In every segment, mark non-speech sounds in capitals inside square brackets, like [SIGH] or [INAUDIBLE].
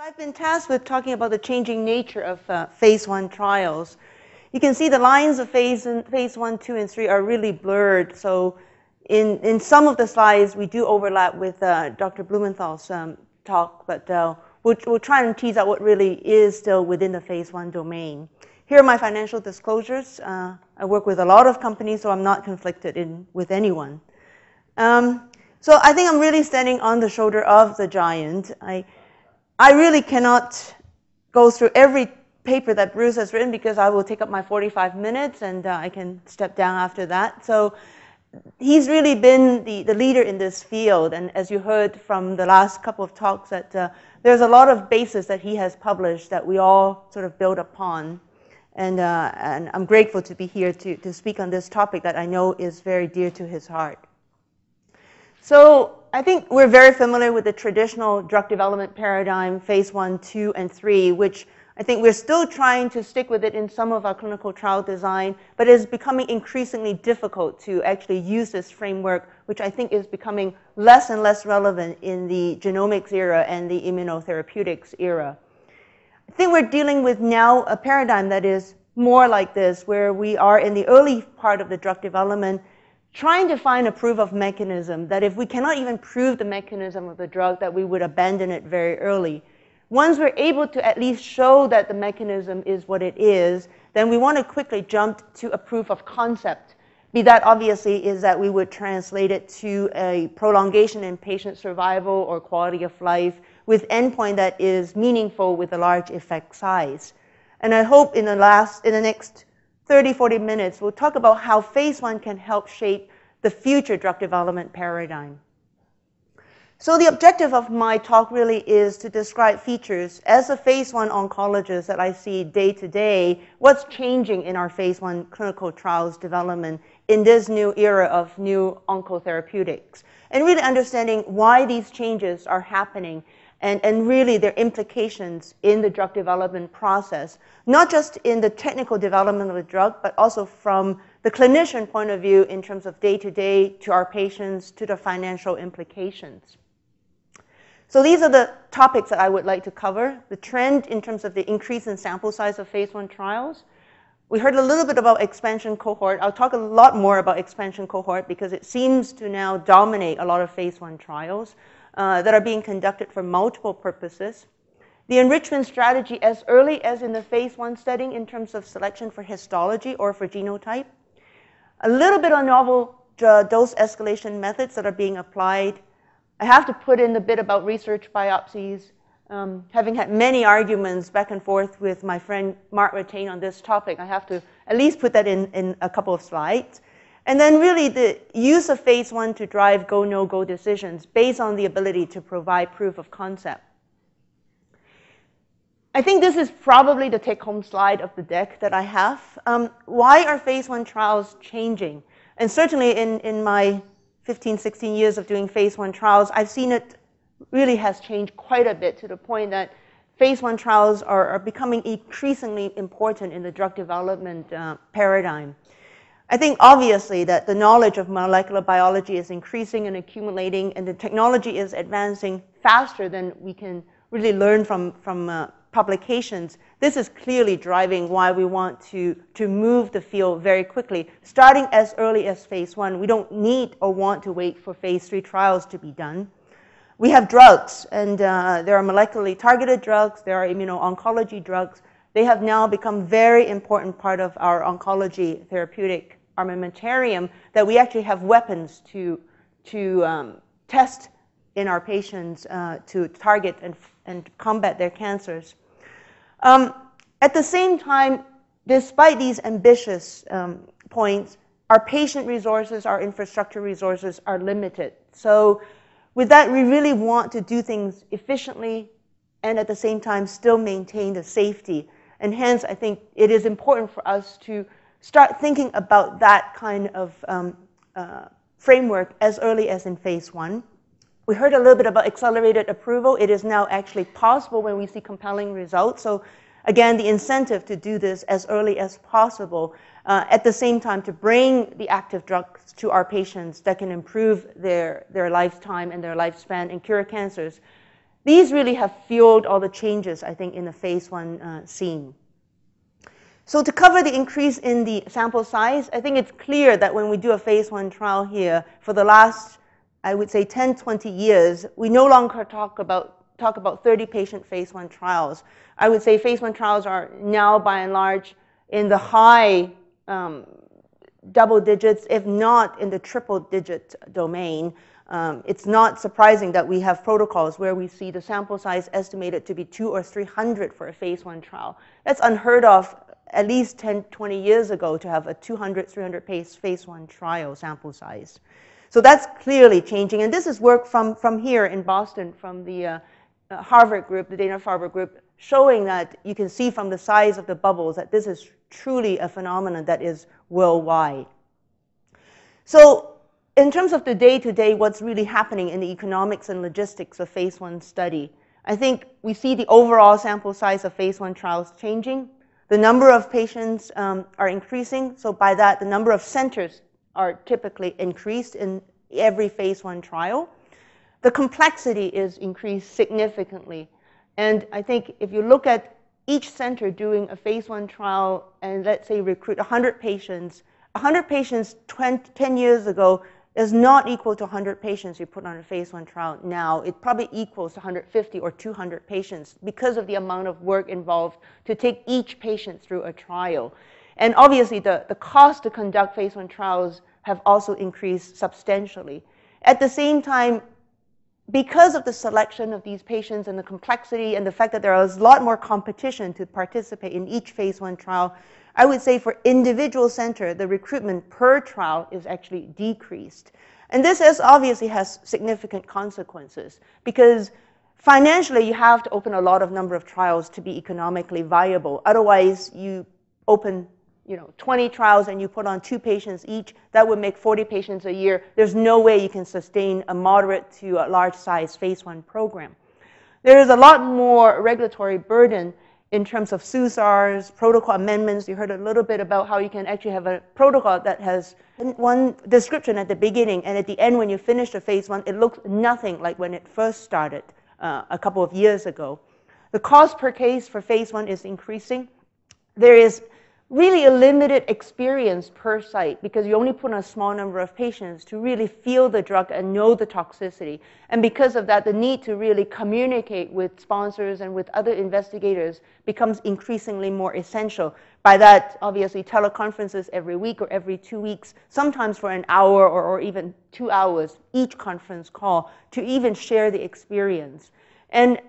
So I've been tasked with talking about the changing nature of uh, phase one trials. You can see the lines of phase, in, phase one, two, and three are really blurred. So in, in some of the slides, we do overlap with uh, Dr. Blumenthal's um, talk, but uh, we'll, we'll try and tease out what really is still within the phase one domain. Here are my financial disclosures. Uh, I work with a lot of companies, so I'm not conflicted in, with anyone. Um, so I think I'm really standing on the shoulder of the giant. I, I really cannot go through every paper that Bruce has written because I will take up my 45 minutes and uh, I can step down after that. So he's really been the, the leader in this field. And as you heard from the last couple of talks, that uh, there's a lot of basis that he has published that we all sort of build upon. And, uh, and I'm grateful to be here to, to speak on this topic that I know is very dear to his heart. So I think we're very familiar with the traditional drug development paradigm, phase one, two, and three, which I think we're still trying to stick with it in some of our clinical trial design, but it's becoming increasingly difficult to actually use this framework, which I think is becoming less and less relevant in the genomics era and the immunotherapeutics era. I think we're dealing with now a paradigm that is more like this, where we are in the early part of the drug development trying to find a proof of mechanism that if we cannot even prove the mechanism of the drug, that we would abandon it very early. Once we're able to at least show that the mechanism is what it is, then we want to quickly jump to a proof of concept. Be that obviously is that we would translate it to a prolongation in patient survival or quality of life with endpoint that is meaningful with a large effect size. And I hope in the last, in the next 30, 40 minutes, we'll talk about how phase one can help shape the future drug development paradigm. So the objective of my talk really is to describe features as a phase one oncologist that I see day to day, what's changing in our phase one clinical trials development in this new era of new oncotherapeutics. And really understanding why these changes are happening and, and really their implications in the drug development process, not just in the technical development of the drug, but also from the clinician point of view in terms of day to day to our patients to the financial implications. So these are the topics that I would like to cover. The trend in terms of the increase in sample size of phase one trials. We heard a little bit about expansion cohort. I'll talk a lot more about expansion cohort because it seems to now dominate a lot of phase one trials uh, that are being conducted for multiple purposes. The enrichment strategy as early as in the phase one setting in terms of selection for histology or for genotype. A little bit on novel uh, dose escalation methods that are being applied. I have to put in a bit about research biopsies. Um, having had many arguments back and forth with my friend Mark Ratain on this topic, I have to at least put that in, in a couple of slides. And then really the use of phase one to drive go, no go decisions based on the ability to provide proof of concept. I think this is probably the take home slide of the deck that I have. Um, why are phase one trials changing? And certainly in, in my 15, 16 years of doing phase one trials, I've seen it really has changed quite a bit to the point that phase one trials are, are becoming increasingly important in the drug development uh, paradigm. I think obviously that the knowledge of molecular biology is increasing and accumulating, and the technology is advancing faster than we can really learn from, from uh, publications. This is clearly driving why we want to, to move the field very quickly, starting as early as phase one. We don't need or want to wait for phase three trials to be done. We have drugs, and uh, there are molecularly targeted drugs, there are immuno-oncology drugs. They have now become very important part of our oncology therapeutic armamentarium that we actually have weapons to, to um, test in our patients uh, to target and, and combat their cancers. Um, at the same time, despite these ambitious um, points, our patient resources, our infrastructure resources are limited. So with that, we really want to do things efficiently and at the same time still maintain the safety. And hence, I think it is important for us to start thinking about that kind of um, uh, framework as early as in phase one. We heard a little bit about accelerated approval. It is now actually possible when we see compelling results. So again, the incentive to do this as early as possible. Uh, at the same time, to bring the active drugs to our patients that can improve their, their lifetime and their lifespan and cure cancers. these really have fueled all the changes, I think, in the phase one uh, scene. So to cover the increase in the sample size, I think it's clear that when we do a phase one trial here, for the last, I would say 10, 20 years, we no longer talk about talk about 30 patient phase one trials. I would say phase one trials are now by and large in the high um, double digits, if not in the triple digit domain. Um, it's not surprising that we have protocols where we see the sample size estimated to be two or 300 for a phase one trial. That's unheard of at least 10, 20 years ago to have a 200, 300 phase, phase one trial sample size. So that's clearly changing. And this is work from, from here in Boston, from the uh, uh, Harvard group, the Dana-Farber group, showing that you can see from the size of the bubbles that this is truly a phenomenon that is worldwide. So in terms of the day-to-day, what's really happening in the economics and logistics of phase one study, I think we see the overall sample size of phase one trials changing. The number of patients um, are increasing. So by that, the number of centers are typically increased in every phase one trial the complexity is increased significantly. And I think if you look at each center doing a phase one trial and let's say recruit 100 patients, 100 patients 20, 10 years ago is not equal to 100 patients you put on a phase one trial now. It probably equals 150 or 200 patients because of the amount of work involved to take each patient through a trial. And obviously, the, the cost to conduct phase one trials have also increased substantially. At the same time, because of the selection of these patients and the complexity and the fact that there is a lot more competition to participate in each phase one trial, I would say for individual center, the recruitment per trial is actually decreased. And this is obviously has significant consequences because financially you have to open a lot of number of trials to be economically viable. Otherwise, you open you know, 20 trials and you put on two patients each, that would make 40 patients a year. There's no way you can sustain a moderate to a large size phase one program. There is a lot more regulatory burden in terms of SUSARs, protocol amendments. You heard a little bit about how you can actually have a protocol that has one description at the beginning, and at the end, when you finish the phase one, it looks nothing like when it first started uh, a couple of years ago. The cost per case for phase one is increasing. There is really a limited experience per site because you only put on a small number of patients to really feel the drug and know the toxicity. And because of that, the need to really communicate with sponsors and with other investigators becomes increasingly more essential. By that, obviously, teleconferences every week or every two weeks, sometimes for an hour or, or even two hours, each conference call to even share the experience. And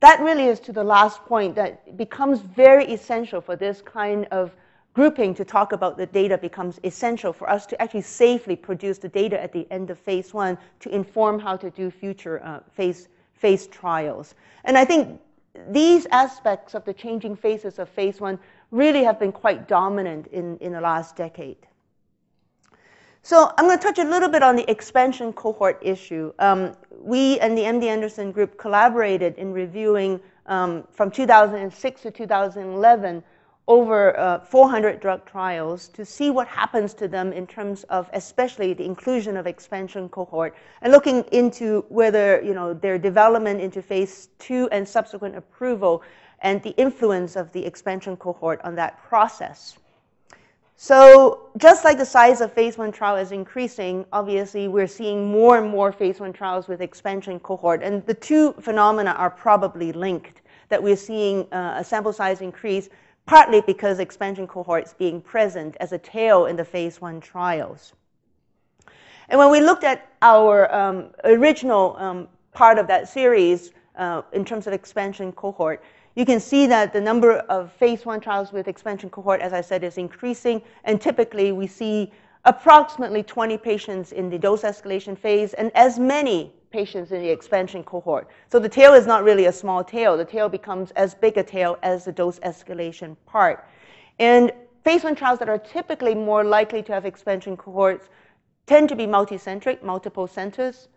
that really is to the last point that becomes very essential for this kind of grouping to talk about the data becomes essential for us to actually safely produce the data at the end of phase one to inform how to do future uh, phase, phase trials. And I think these aspects of the changing phases of phase one really have been quite dominant in, in the last decade. So I'm going to touch a little bit on the expansion cohort issue. Um, we and the MD Anderson group collaborated in reviewing um, from 2006 to 2011 over uh, 400 drug trials to see what happens to them in terms of especially the inclusion of expansion cohort and looking into whether you know their development into phase two and subsequent approval and the influence of the expansion cohort on that process. So just like the size of phase one trial is increasing, obviously we're seeing more and more phase one trials with expansion cohort. And the two phenomena are probably linked, that we're seeing uh, a sample size increase, partly because expansion cohorts being present as a tail in the phase one trials. And when we looked at our um, original um, part of that series uh, in terms of expansion cohort, you can see that the number of phase one trials with expansion cohort, as I said, is increasing. And typically, we see approximately 20 patients in the dose escalation phase and as many patients in the expansion cohort. So the tail is not really a small tail. The tail becomes as big a tail as the dose escalation part. And phase one trials that are typically more likely to have expansion cohorts tend to be multicentric, multiple centers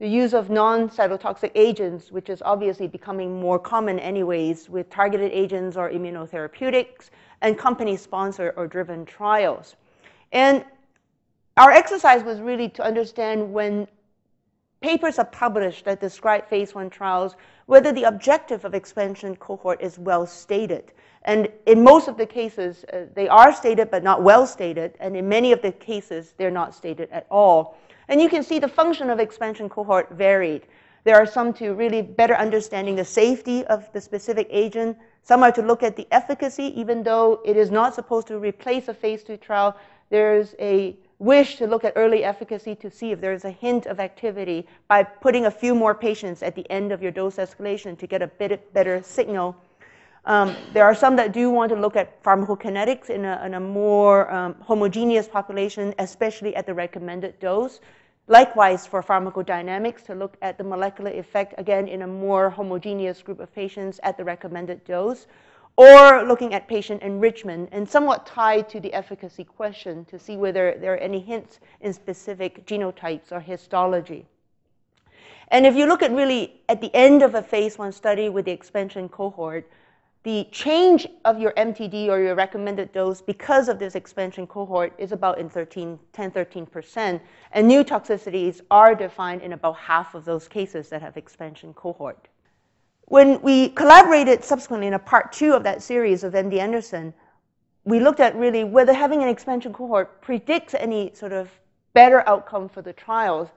the use of non-cytotoxic agents, which is obviously becoming more common anyways with targeted agents or immunotherapeutics, and company-sponsored or driven trials. And our exercise was really to understand when papers are published that describe phase one trials, whether the objective of expansion cohort is well stated. And in most of the cases, uh, they are stated but not well stated, and in many of the cases, they're not stated at all. And you can see the function of expansion cohort varied. There are some to really better understanding the safety of the specific agent. Some are to look at the efficacy, even though it is not supposed to replace a phase two trial. There's a wish to look at early efficacy to see if there's a hint of activity by putting a few more patients at the end of your dose escalation to get a bit better signal. Um, there are some that do want to look at pharmacokinetics in a, in a more um, homogeneous population, especially at the recommended dose. Likewise, for pharmacodynamics, to look at the molecular effect, again, in a more homogeneous group of patients at the recommended dose or looking at patient enrichment and somewhat tied to the efficacy question to see whether there are any hints in specific genotypes or histology. And if you look at really at the end of a phase one study with the expansion cohort, the change of your MTD or your recommended dose because of this expansion cohort is about in 13, 10, 13%. And new toxicities are defined in about half of those cases that have expansion cohort. When we collaborated subsequently in a part two of that series of MD Anderson, we looked at really whether having an expansion cohort predicts any sort of better outcome for the trials.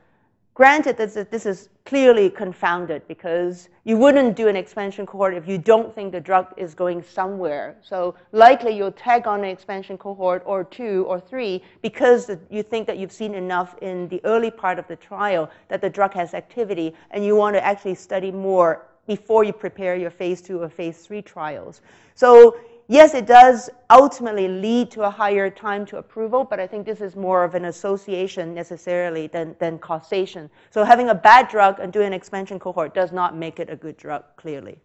Granted that this is clearly confounded because you wouldn't do an expansion cohort if you don't think the drug is going somewhere. So likely you'll tag on an expansion cohort or two or three because you think that you've seen enough in the early part of the trial that the drug has activity and you want to actually study more before you prepare your phase two or phase three trials. So yes, it does ultimately lead to a higher time to approval, but I think this is more of an association necessarily than, than causation. So having a bad drug and doing an expansion cohort does not make it a good drug, clearly.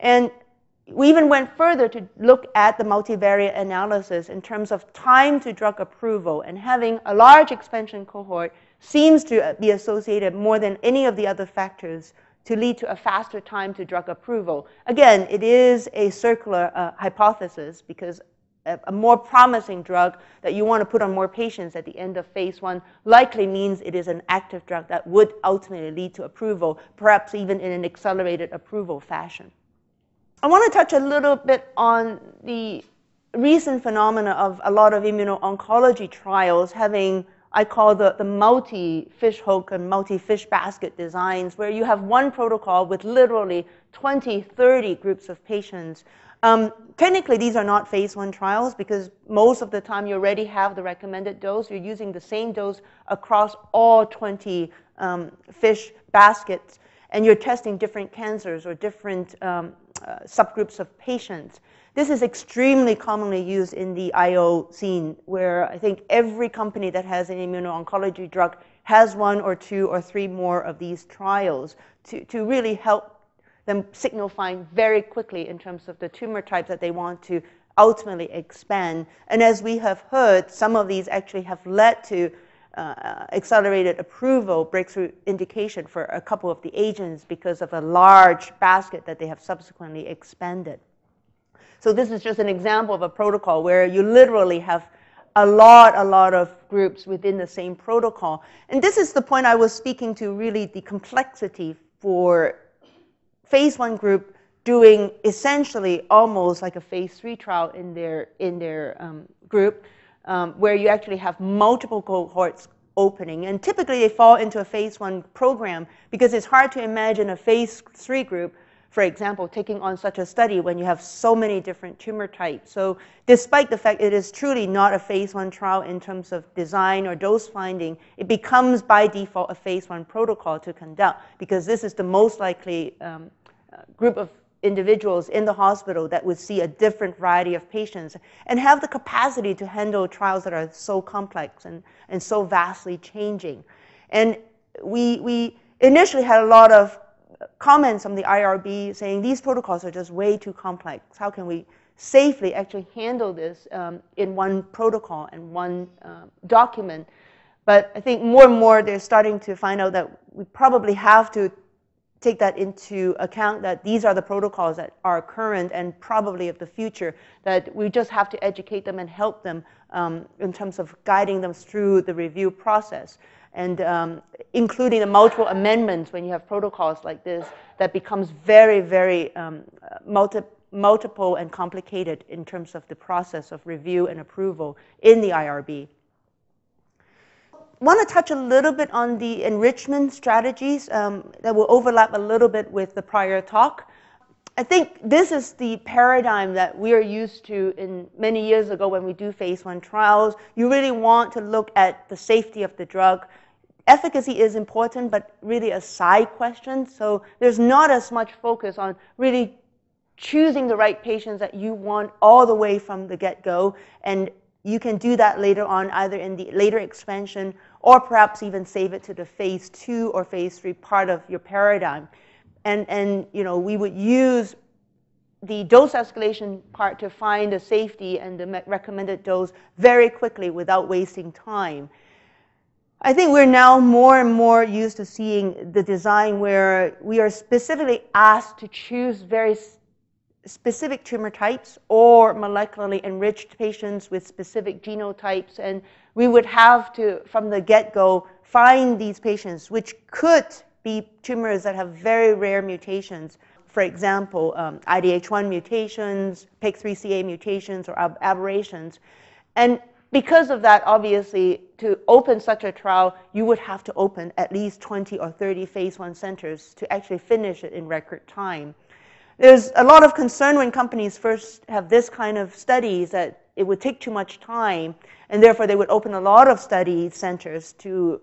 And we even went further to look at the multivariate analysis in terms of time to drug approval and having a large expansion cohort seems to be associated more than any of the other factors to lead to a faster time to drug approval. Again, it is a circular uh, hypothesis because a, a, more promising drug that you want to put on more patients at the end of phase one likely means it is an active drug that would ultimately lead to approval, perhaps even in an accelerated approval fashion. I want to touch a little bit on the recent phenomena of a lot of immuno-oncology trials having I call the, the multi-fish hook and multi-fish basket designs, where you have one protocol with literally 20, 30 groups of patients. Um, technically, these are not phase one trials because most of the time you already have the recommended dose. You're using the same dose across all 20 um, fish baskets, and you're testing different cancers or different um, uh, subgroups of patients. This is extremely commonly used in the IO scene, where I think every company that has an immuno-oncology drug has one or two or three more of these trials to, to really help them signal find very quickly in terms of the tumor types that they want to ultimately expand. And as we have heard, some of these actually have led to uh, accelerated approval, breakthrough indication for a couple of the agents because of a large basket that they have subsequently expanded. So this is just an example of a protocol where you literally have a lot, a lot of groups within the same protocol. And this is the point I was speaking to, really the complexity for phase one group doing essentially almost like a phase three trial in their, in their um, group, um, where you actually have multiple cohorts opening. And typically they fall into a phase one program because it's hard to imagine a phase three group for example, taking on such a study when you have so many different tumor types. So despite the fact it is truly not a phase one trial in terms of design or dose finding, it becomes by default a phase one protocol to conduct because this is the most likely um, uh, group of individuals in the hospital that would see a different variety of patients and have the capacity to handle trials that are so complex and, and so vastly changing. And we, we initially had a lot of comments from the IRB saying these protocols are just way too complex. How can we safely actually handle this um, in one protocol and one uh, document? But I think more and more they're starting to find out that we probably have to take that into account that these are the protocols that are current and probably of the future, that we just have to educate them and help them um, in terms of guiding them through the review process. And um, including the multiple amendments when you have protocols like this, that becomes very, very um, multi multiple and complicated in terms of the process of review and approval in the IRB. I want to touch a little bit on the enrichment strategies um, that will overlap a little bit with the prior talk. I think this is the paradigm that we are used to in many years ago when we do phase one trials. You really want to look at the safety of the drug. Efficacy is important, but really a side question. So there's not as much focus on really choosing the right patients that you want all the way from the get-go. And you can do that later on, either in the later expansion or perhaps even save it to the phase two or phase three part of your paradigm and, and you know, we would use the dose escalation part to find the safety and the recommended dose very quickly without wasting time. I think we're now more and more used to seeing the design where we are specifically asked to choose very specific tumor types or molecularly enriched patients with specific genotypes. And we would have to, from the get-go, find these patients which could be tumors that have very rare mutations. For example, um, IDH1 mutations, PIK3CA mutations, or ab aberrations. And because of that, obviously, to open such a trial, you would have to open at least 20 or 30 phase one centers to actually finish it in record time. There's a lot of concern when companies first have this kind of studies that it would take too much time, and therefore they would open a lot of study centers to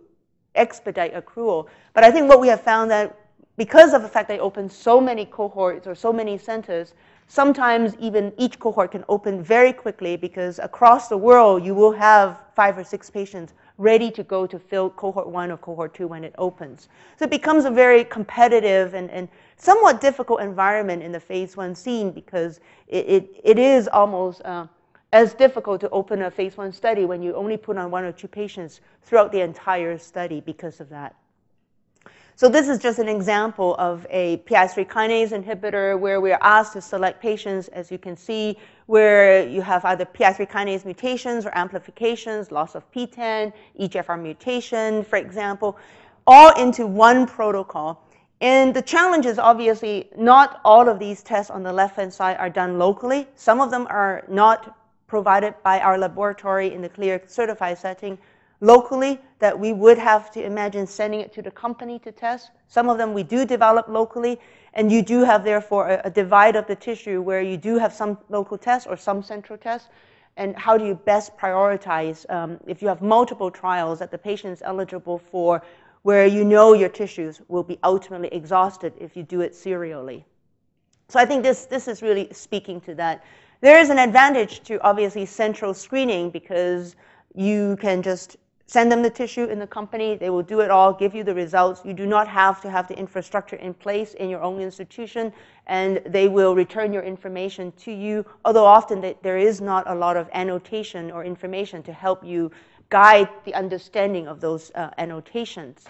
expedite accrual. But I think what we have found that because of the fact they open so many cohorts or so many centers, sometimes even each cohort can open very quickly because across the world you will have five or six patients ready to go to fill cohort one or cohort two when it opens. So it becomes a very competitive and, and somewhat difficult environment in the phase one scene because it, it, it is almost uh, as difficult to open a phase one study when you only put on one or two patients throughout the entire study because of that. So this is just an example of a PI3 kinase inhibitor where we're asked to select patients, as you can see, where you have either PI3 kinase mutations or amplifications, loss of PTEN, EGFR mutation, for example, all into one protocol. And the challenge is obviously not all of these tests on the left-hand side are done locally. Some of them are not provided by our laboratory in the CLIA certified setting locally that we would have to imagine sending it to the company to test. Some of them we do develop locally, and you do have therefore a, a divide of the tissue where you do have some local tests or some central tests. And how do you best prioritize um, if you have multiple trials that the patient is eligible for where you know your tissues will be ultimately exhausted if you do it serially. So I think this, this is really speaking to that. There is an advantage to obviously central screening because you can just send them the tissue in the company. They will do it all, give you the results. You do not have to have the infrastructure in place in your own institution, and they will return your information to you, although often there is not a lot of annotation or information to help you guide the understanding of those uh, annotations.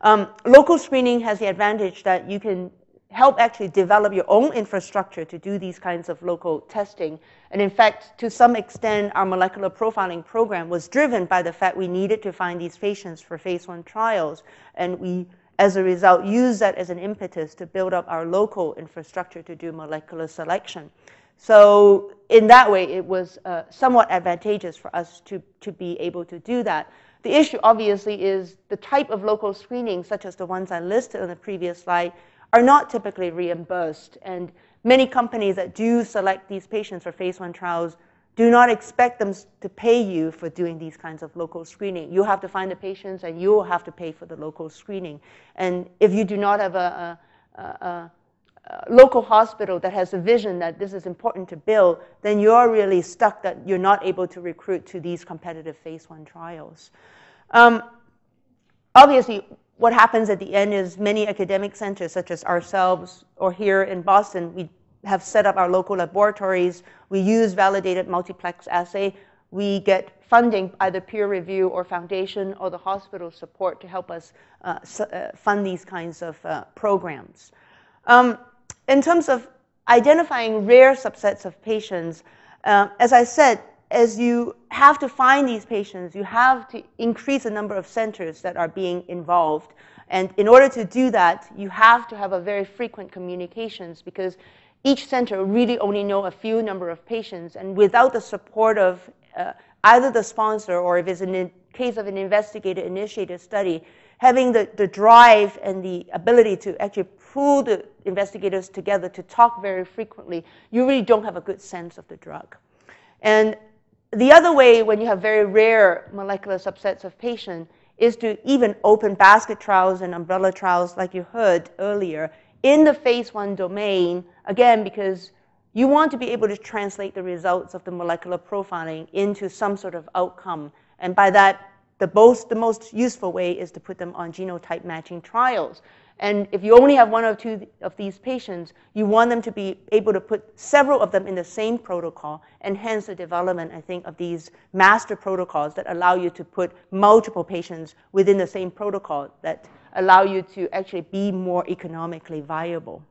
Um, local screening has the advantage that you can help actually develop your own infrastructure to do these kinds of local testing. And in fact, to some extent, our molecular profiling program was driven by the fact we needed to find these patients for phase one trials. And we, as a result, used that as an impetus to build up our local infrastructure to do molecular selection. So in that way, it was uh, somewhat advantageous for us to, to be able to do that. The issue, obviously, is the type of local screening, such as the ones I listed on the previous slide, are not typically reimbursed. And many companies that do select these patients for phase one trials do not expect them to pay you for doing these kinds of local screening. You have to find the patients and you will have to pay for the local screening. And if you do not have a, a, a, a local hospital that has a vision that this is important to build, then you're really stuck that you're not able to recruit to these competitive phase one trials. Um, obviously, what happens at the end is many academic centers, such as ourselves or here in Boston, we have set up our local laboratories. We use validated multiplex assay. We get funding, either peer review or foundation or the hospital support to help us uh, uh, fund these kinds of uh, programs. Um, in terms of identifying rare subsets of patients, uh, as I said, as you have to find these patients, you have to increase the number of centers that are being involved. And in order to do that, you have to have a very frequent communications because each center really only know a few number of patients. And without the support of uh, either the sponsor or if it's in the case of an investigator-initiated study, having the, the drive and the ability to actually pull the investigators together to talk very frequently, you really don't have a good sense of the drug. And the other way, when you have very rare molecular subsets of patients, is to even open basket trials and umbrella trials, like you heard earlier, in the phase one domain, again, because you want to be able to translate the results of the molecular profiling into some sort of outcome. And by that, the most, the most useful way is to put them on genotype matching trials. And if you only have one or two of these patients, you want them to be able to put several of them in the same protocol, and hence the development, I think, of these master protocols that allow you to put multiple patients within the same protocol that allow you to actually be more economically viable.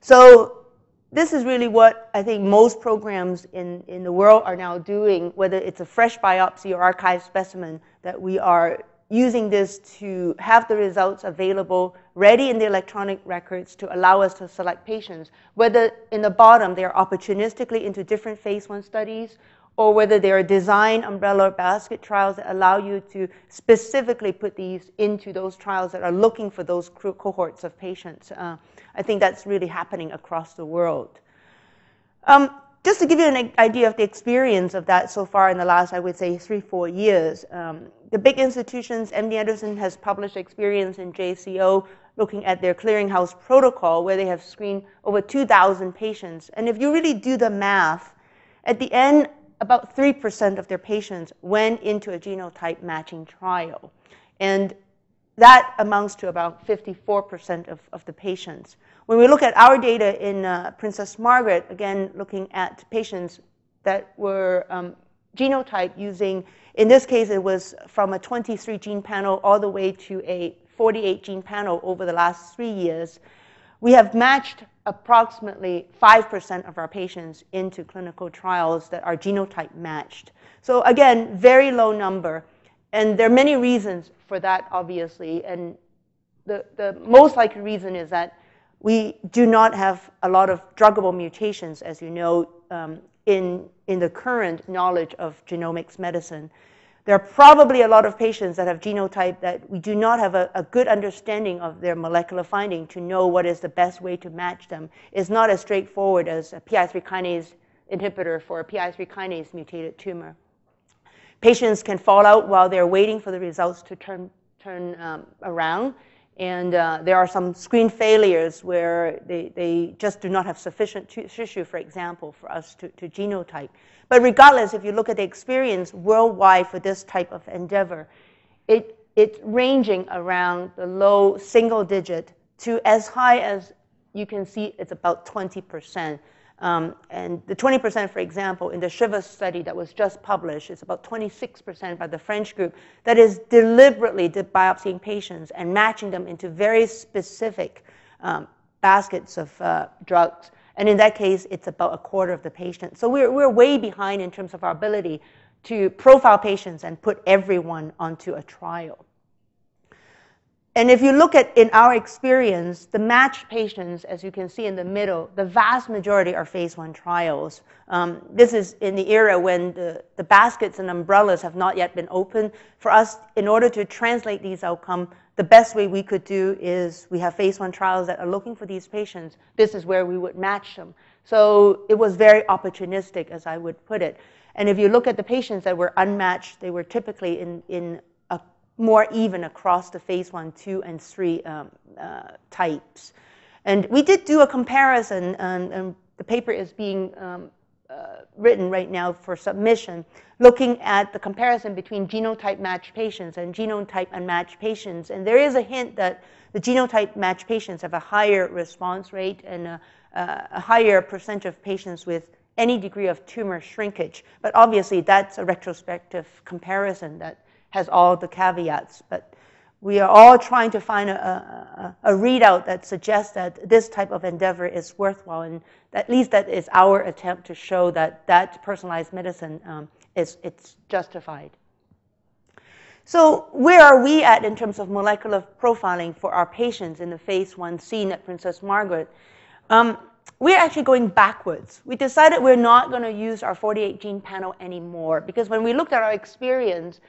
So this is really what I think most programs in, in the world are now doing, whether it's a fresh biopsy or archived specimen, that we are using this to have the results available ready in the electronic records to allow us to select patients, whether in the bottom they are opportunistically into different phase one studies or whether they are design umbrella basket trials that allow you to specifically put these into those trials that are looking for those cohorts of patients. Uh, I think that's really happening across the world. Um, just to give you an idea of the experience of that so far in the last, I would say, three, four years, um, the big institutions, MD Anderson has published experience in JCO looking at their clearinghouse protocol where they have screened over 2,000 patients. And if you really do the math, at the end, about 3% of their patients went into a genotype matching trial. And that amounts to about 54% of, of the patients. When we look at our data in uh, Princess Margaret, again, looking at patients that were um, genotyped using, in this case, it was from a 23 gene panel all the way to a 48 gene panel over the last three years. We have matched approximately 5% of our patients into clinical trials that are genotype matched. So again, very low number. And there are many reasons for that, obviously. And the, the most likely reason is that we do not have a lot of druggable mutations, as you know, um, in, in the current knowledge of genomics medicine. There are probably a lot of patients that have genotype that we do not have a, a, good understanding of their molecular finding to know what is the best way to match them. It's not as straightforward as a PI3 kinase inhibitor for a PI3 kinase mutated tumor. Patients can fall out while they're waiting for the results to turn, turn um, around. And uh, there are some screen failures where they, they just do not have sufficient tissue, for example, for us to, to genotype. But regardless, if you look at the experience worldwide for this type of endeavor, it, it's ranging around the low single digit to as high as you can see it's about 20%. Um, and the 20%, for example, in the Shiva study that was just published, is about 26% by the French group that is deliberately biopsying patients and matching them into very specific um, baskets of uh, drugs. And in that case, it's about a quarter of the patients. So we're, we're way behind in terms of our ability to profile patients and put everyone onto a trial. And if you look at in our experience, the matched patients, as you can see in the middle, the vast majority are phase one trials. Um, this is in the era when the, the baskets and umbrellas have not yet been open. For us, in order to translate these outcomes, the best way we could do is we have phase one trials that are looking for these patients. This is where we would match them. So it was very opportunistic, as I would put it. And if you look at the patients that were unmatched, they were typically in, in more even across the phase one, two, and three um, uh, types. And we did do a comparison, and, and the paper is being um, uh, written right now for submission, looking at the comparison between genotype matched patients and genotype unmatched patients. And there is a hint that the genotype matched patients have a higher response rate and a, a higher percentage of patients with any degree of tumor shrinkage. But obviously, that's a retrospective comparison that has all the caveats. But we are all trying to find a, a, a, readout that suggests that this type of endeavor is worthwhile, and at least that is our attempt to show that that personalized medicine um, is it's justified. So where are we at in terms of molecular profiling for our patients in the phase one scene at Princess Margaret? Um, we're actually going backwards. We decided we're not going to use our 48 gene panel anymore because when we looked at our experience,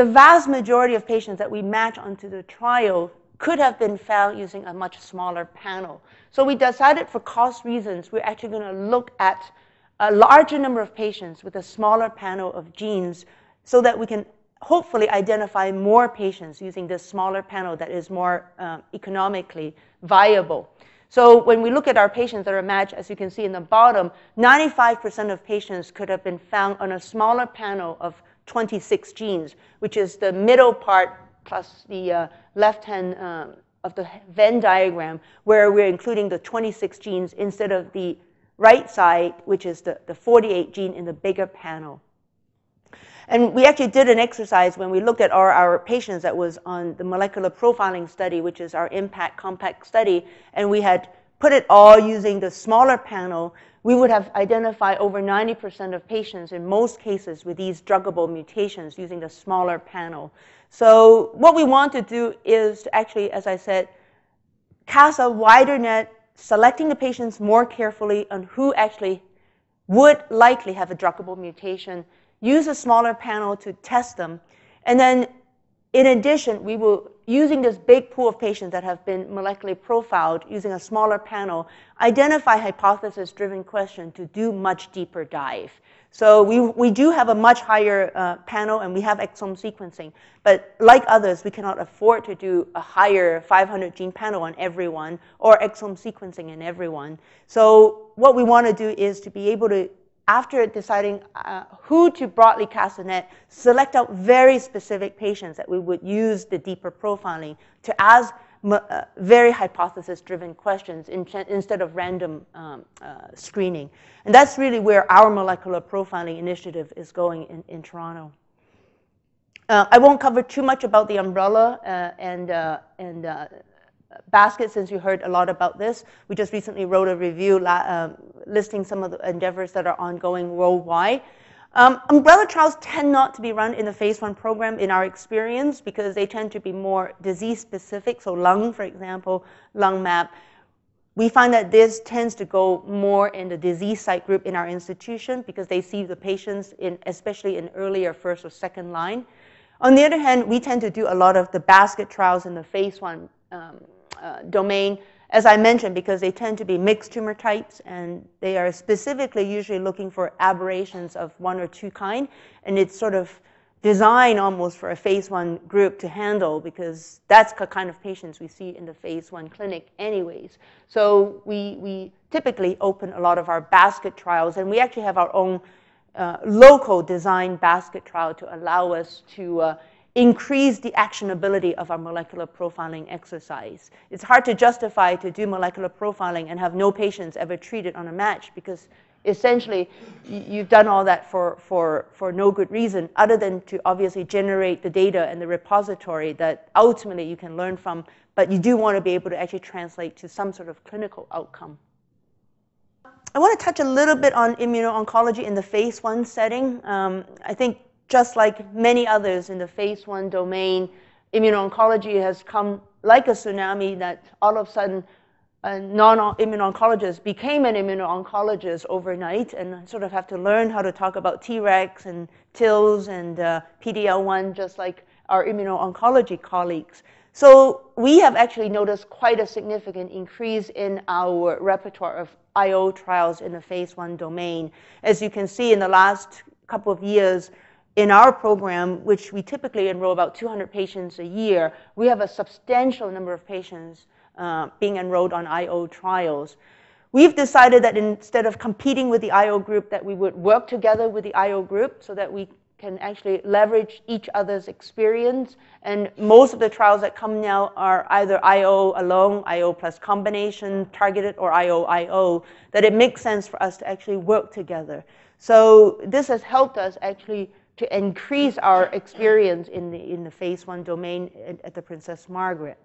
the vast majority of patients that we match onto the trial could have been found using a much smaller panel. So we decided for cost reasons, we're actually going to look at a larger number of patients with a smaller panel of genes so that we can hopefully identify more patients using this smaller panel that is more uh, economically viable. So when we look at our patients that are matched, as you can see in the bottom, 95% of patients could have been found on a smaller panel of 26 genes, which is the middle part plus the uh, left hand um, of the Venn diagram, where we're including the 26 genes instead of the right side, which is the, the 48 gene in the bigger panel. And we actually did an exercise when we looked at our, our patients that was on the molecular profiling study, which is our impact compact study, and we had put it all using the smaller panel, we would have identified over 90% of patients in most cases with these druggable mutations using the smaller panel. So what we want to do is to actually, as I said, cast a wider net, selecting the patients more carefully on who actually would likely have a druggable mutation use a smaller panel to test them. And then in addition, we will, using this big pool of patients that have been molecularly profiled using a smaller panel, identify hypothesis-driven questions to do much deeper dive. So we, we do have a much higher uh, panel and we have exome sequencing. But like others, we cannot afford to do a higher 500 gene panel on everyone or exome sequencing in everyone. So what we want to do is to be able to after deciding uh, who to broadly cast the net, select out very specific patients that we would use the deeper profiling to ask uh, very hypothesis-driven questions in instead of random um, uh, screening. And that's really where our molecular profiling initiative is going in, in Toronto. Uh, I won't cover too much about the umbrella uh, and, uh, and basket, since you heard a lot about this. We just recently wrote a review uh, listing some of the endeavors that are ongoing worldwide. Um, umbrella trials tend not to be run in the phase one program in our experience because they tend to be more disease specific. So lung, for example, lung map. We find that this tends to go more in the disease site group in our institution because they see the patients in, especially in earlier first or second line. On the other hand, we tend to do a lot of the basket trials in the phase one um, uh, domain, as I mentioned, because they tend to be mixed tumor types and they are specifically usually looking for aberrations of one or two kind. And it's sort of designed almost for a phase one group to handle because that's the kind of patients we see in the phase one clinic anyways. So we, we typically open a lot of our basket trials and we actually have our own uh, local design basket trial to allow us to uh, increase the actionability of our molecular profiling exercise. It's hard to justify to do molecular profiling and have no patients ever treated on a match because essentially you've done all that for, for, for no good reason other than to obviously generate the data and the repository that ultimately you can learn from, but you do want to be able to actually translate to some sort of clinical outcome. I want to touch a little bit on immuno-oncology in the phase one setting. Um, I think just like many others in the phase one domain, immuno-oncology has come like a tsunami that all of a sudden a non-immuno-oncologist became an immuno-oncologist overnight and sort of have to learn how to talk about Tregs and TILs and uh, PD-L1 just like our immuno-oncology colleagues. So we have actually noticed quite a significant increase in our repertoire of IO trials in the phase one domain. As you can see in the last couple of years, in our program, which we typically enroll about 200 patients a year, we have a substantial number of patients uh, being enrolled on IO trials. We've decided that instead of competing with the IO group, that we would work together with the IO group so that we can actually leverage each other's experience. And most of the trials that come now are either IO alone, IO plus combination, targeted, or IO-IO, that it makes sense for us to actually work together. So this has helped us actually to increase our experience in the, in the phase one domain at, the Princess Margaret.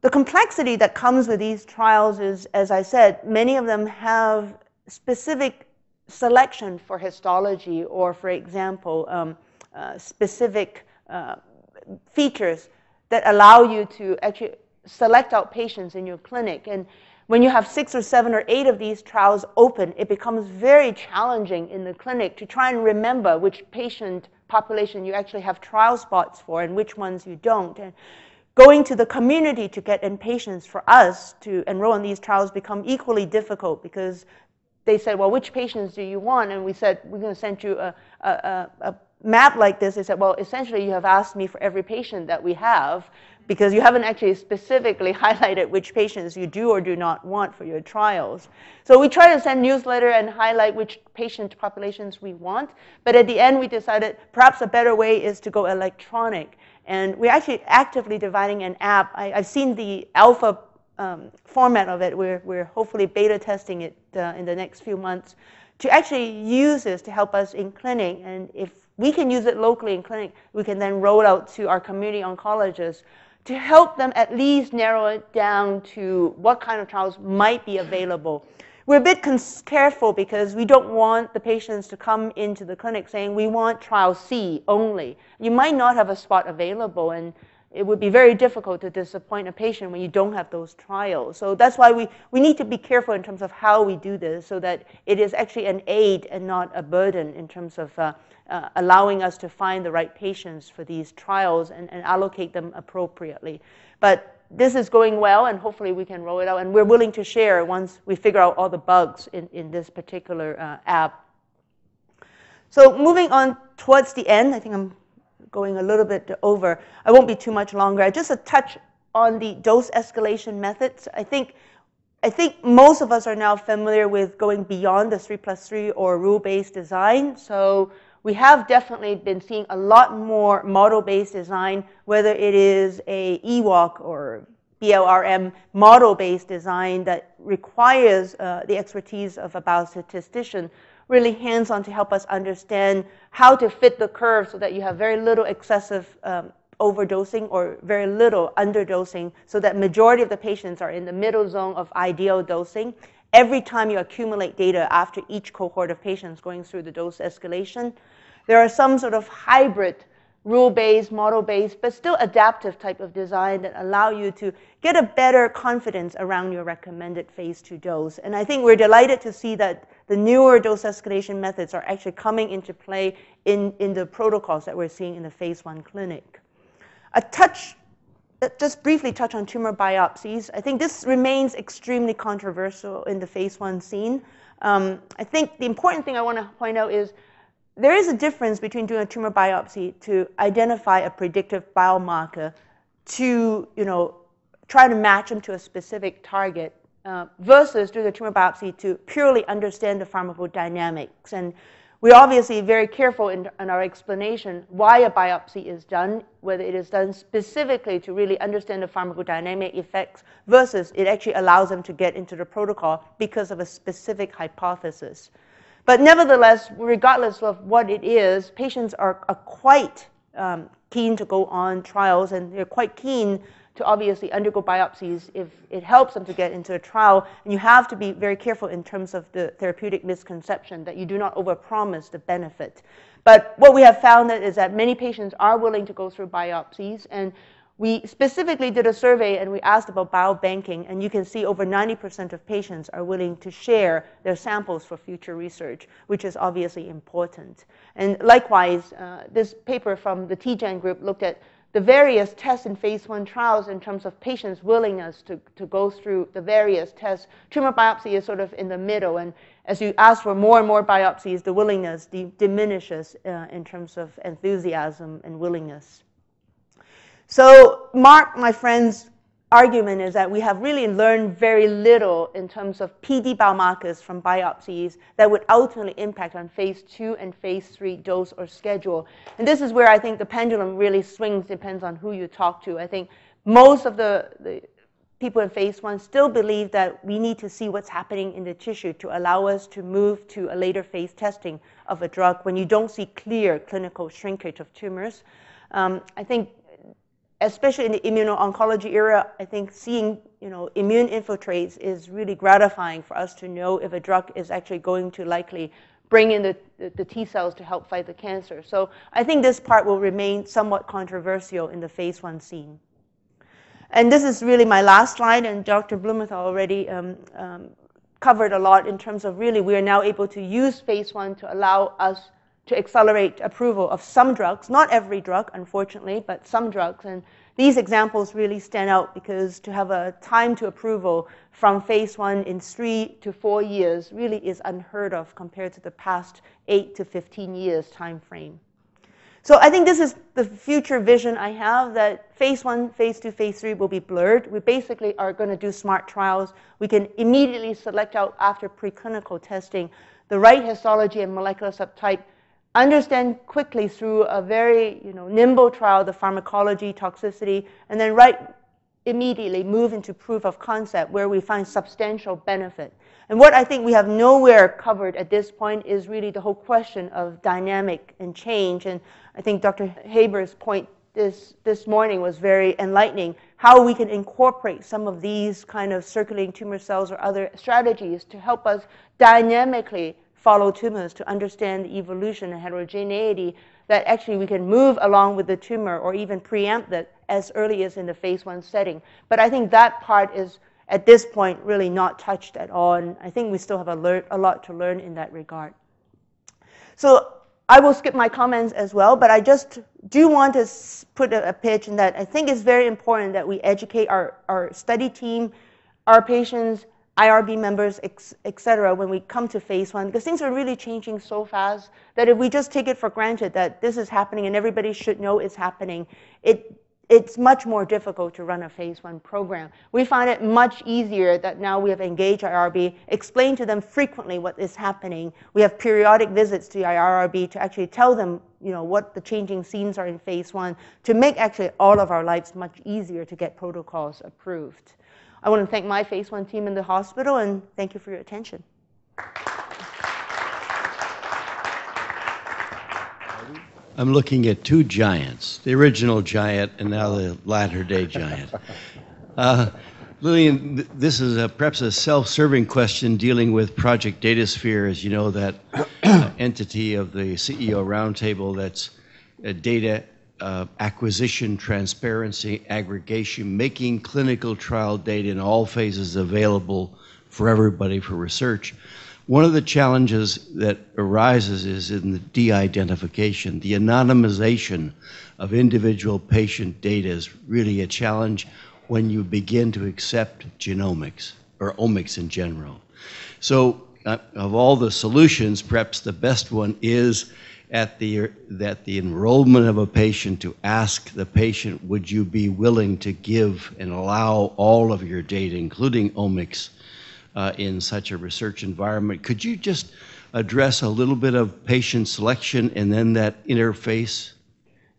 the complexity that comes with these trials is, as I said, many of them have specific selection for histology or, for example, um, uh, specific uh, features that allow you to actually select out patients in your clinic. And when you have six or seven or eight of these trials open, it becomes very challenging in the clinic to try and remember which patient population you actually have trial spots for and which ones you don't. And going to the community to get in patients for us to enroll in these trials become equally difficult because they said, well, which patients do you want? And we said, we're going to send you a, a, a map like this. They said, well, essentially you have asked me for every patient that we have because you haven't actually specifically [LAUGHS] highlighted which patients you do or do not want for your trials. So we try to send newsletter and highlight which patient populations we want, but at the end we decided perhaps a better way is to go electronic. And we're actually actively dividing an app. I, have seen the alpha um, format of it. We're, we're hopefully beta testing it uh, in the next few months to actually use this to help us in clinic. And if we can use it locally in clinic, we can then roll out to our community oncologists to help them at least narrow it down to what kind of trials might be available. We're a bit careful because we don't want the patients to come into the clinic saying, we want trial C only. You might not have a spot available, and it would be very difficult to disappoint a patient when you don't have those trials. So that's why we, we need to be careful in terms of how we do this so that it is actually an aid and not a burden in terms of uh, uh, allowing us to find the right patients for these trials and, and allocate them appropriately. But this is going well, and hopefully we can roll it out. And we're willing to share once we figure out all the bugs in, in this particular uh, app. So moving on towards the end, I think I'm going a little bit over. I won't be too much longer. I just a touch on the dose escalation methods. I think I think most of us are now familiar with going beyond the 3 plus 3 or rule-based design. So we have definitely been seeing a lot more model-based design, whether it is a EWOC or BLRM model-based design that requires uh, the expertise of a biostatistician really hands-on to help us understand how to fit the curve so that you have very little excessive um, overdosing or very little underdosing so that majority of the patients are in the middle zone of ideal dosing every time you accumulate data after each cohort of patients going through the dose escalation. There are some sort of hybrid rule-based, model-based, but still adaptive type of design that allow you to get a better confidence around your recommended phase two dose. And I think we're delighted to see that the newer dose escalation methods are actually coming into play in, in the protocols that we're seeing in the phase one clinic. A touch uh, just briefly touch on tumor biopsies. I think this remains extremely controversial in the phase one scene. Um, I think the important thing I want to point out is there is a difference between doing a tumor biopsy to identify a predictive biomarker to, you know, try to match them to a specific target uh, versus doing a tumor biopsy to purely understand the pharmacodynamics. And we're obviously very careful in, in, our explanation why a biopsy is done, whether it is done specifically to really understand the pharmacodynamic effects versus it actually allows them to get into the protocol because of a specific hypothesis. But nevertheless, regardless of what it is, patients are, are quite um, keen to go on trials and they're quite keen to obviously undergo biopsies if it helps them to get into a trial. And you have to be very careful in terms of the therapeutic misconception that you do not overpromise the benefit. But what we have found is that many patients are willing to go through biopsies. And we specifically did a survey and we asked about biobanking, and you can see over 90% of patients are willing to share their samples for future research, which is obviously important. And likewise, uh, this paper from the TGen group looked at the various tests in phase one trials in terms of patients' willingness to, to go through the various tests. Tumor biopsy is sort of in the middle, and as you ask for more and more biopsies, the willingness diminishes uh, in terms of enthusiasm and willingness. So, Mark, my friends, argument is that we have really learned very little in terms of PD biomarkers from biopsies that would ultimately impact on phase two and phase three dose or schedule. And this is where I think the pendulum really swings, depends on who you talk to. I think most of the, the people in phase one still believe that we need to see what's happening in the tissue to allow us to move to a later phase testing of a drug when you don't see clear clinical shrinkage of tumors. Um, I think especially in the immuno-oncology era, I think seeing you know, immune infiltrates is really gratifying for us to know if a drug is actually going to likely bring in the, the, the, T cells to help fight the cancer. So I think this part will remain somewhat controversial in the phase one scene. And this is really my last slide, and Dr. Blumenthal already um, um, covered a lot in terms of really we are now able to use phase one to allow us to accelerate approval of some drugs, not every drug, unfortunately, but some drugs. And these examples really stand out because to have a time to approval from phase one in three to four years really is unheard of compared to the past eight to 15 years time frame. So I think this is the future vision I have that phase one, phase two, phase three will be blurred. We basically are going to do smart trials. We can immediately select out after preclinical testing the right histology and molecular subtype, understand quickly through a very you know, nimble trial the pharmacology, toxicity, and then right immediately move into proof of concept where we find substantial benefit. And what I think we have nowhere covered at this point is really the whole question of dynamic and change. And I think Dr. Haber's point this, this morning was very enlightening, how we can incorporate some of these kind of circulating tumor cells or other strategies to help us dynamically follow tumors to understand the evolution and heterogeneity that actually we can move along with the tumor or even preempt it as early as in the phase one setting. But I think that part is at this point really not touched at all. And I think we still have a, a lot to learn in that regard. So I will skip my comments as well, but I just do want to put a, a pitch in that I think it's very important that we educate our, our study team, our patients, IRB members, etc., when we come to phase one, because things are really changing so fast that if we just take it for granted that this is happening and everybody should know it's happening, it it's much more difficult to run a phase one program. We find it much easier that now we have engaged IRB, explain to them frequently what is happening. We have periodic visits to the IRB to actually tell them, you know, what the changing scenes are in phase one to make actually all of our lives much easier to get protocols approved. I want to thank my phase one team in the hospital and thank you for your attention. I'm looking at two giants, the original giant and now the latter day giant. Uh, Lillian, this is a, perhaps a self-serving question dealing with Project Data Sphere, as you know, that uh, entity of the CEO roundtable that's uh, data uh, acquisition, transparency, aggregation, making clinical trial data in all phases available for everybody for research. One of the challenges that arises is in the de-identification. The anonymization of individual patient data is really a challenge when you begin to accept genomics or omics in general. So uh, of all the solutions, perhaps the best one is at the, that the enrollment of a patient to ask the patient, would you be willing to give and allow all of your data, including omics, uh, in such a research environment. Could you just address a little bit of patient selection and then that interface?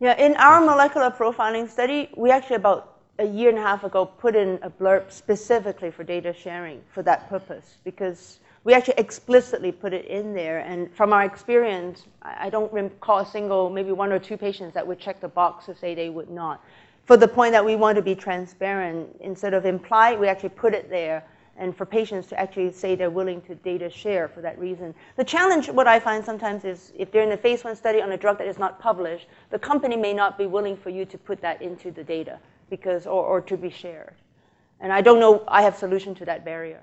Yeah, in our molecular profiling study, we actually about a year and a half ago put in a blurb specifically for data sharing for that purpose because we actually explicitly put it in there. And from our experience, I don't recall a single, maybe one or two patients that would check the box to say they would not. For the point that we want to be transparent, instead of imply, we actually put it there and for patients to actually say they're willing to data share for that reason. The challenge, what I find sometimes is if they're in a phase one study on a drug that is not published, the company may not be willing for you to put that into the data because, or, or to be shared. And I don't know, I have solution to that barrier.